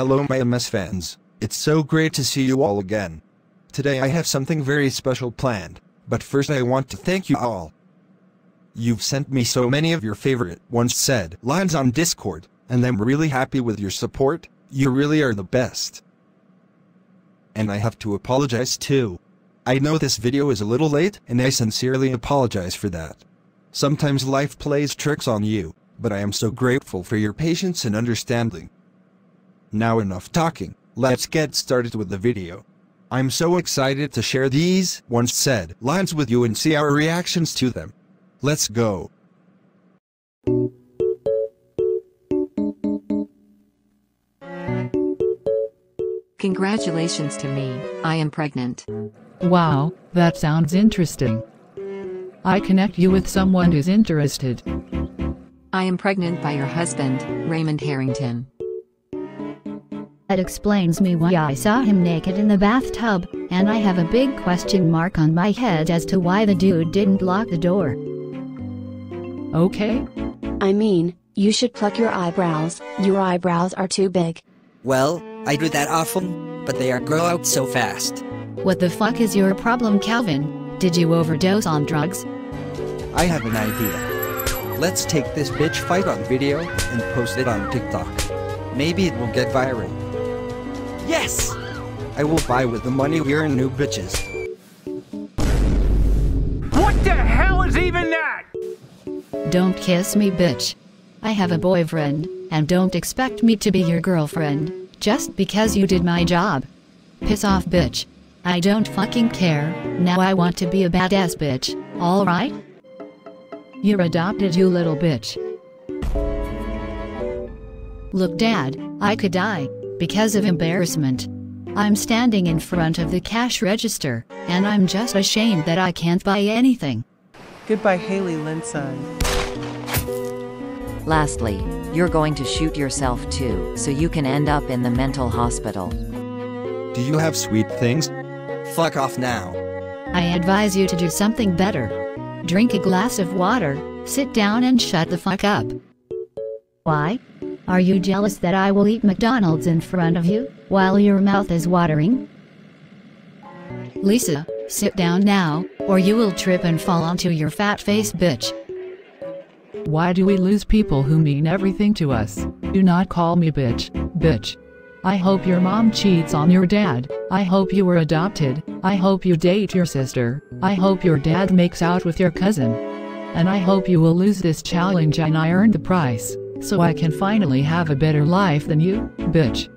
Hello my MS fans, it's so great to see you all again. Today I have something very special planned, but first I want to thank you all. You've sent me so many of your favorite once said lines on Discord, and I'm really happy with your support, you really are the best. And I have to apologize too. I know this video is a little late and I sincerely apologize for that. Sometimes life plays tricks on you, but I am so grateful for your patience and understanding. Now enough talking, let's get started with the video. I'm so excited to share these once said lines with you and see our reactions to them. Let's go. Congratulations to me, I am pregnant. Wow, that sounds interesting. I connect you with someone who's interested. I am pregnant by your husband, Raymond Harrington. That explains me why I saw him naked in the bathtub, and I have a big question mark on my head as to why the dude didn't lock the door. Okay? I mean, you should pluck your eyebrows, your eyebrows are too big. Well, I do that often, but they are grow out so fast. What the fuck is your problem, Calvin? Did you overdose on drugs? I have an idea. Let's take this bitch fight on video and post it on TikTok. Maybe it will get viral. Yes! I will buy with the money we earn new bitches. What the hell is even that? Don't kiss me, bitch. I have a boyfriend, and don't expect me to be your girlfriend, just because you did my job. Piss off, bitch. I don't fucking care, now I want to be a badass bitch, alright? You're adopted, you little bitch. Look, Dad, I could die because of embarrassment. I'm standing in front of the cash register, and I'm just ashamed that I can't buy anything. Goodbye, Haley Linson. Lastly, you're going to shoot yourself too, so you can end up in the mental hospital. Do you have sweet things? Fuck off now. I advise you to do something better. Drink a glass of water, sit down and shut the fuck up. Why? Are you jealous that I will eat McDonald's in front of you, while your mouth is watering? Lisa, sit down now, or you will trip and fall onto your fat face bitch. Why do we lose people who mean everything to us? Do not call me bitch, bitch. I hope your mom cheats on your dad. I hope you were adopted. I hope you date your sister. I hope your dad makes out with your cousin. And I hope you will lose this challenge and I earn the prize, so I can finally have a better life than you, bitch.